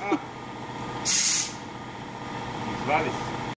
А. Звались?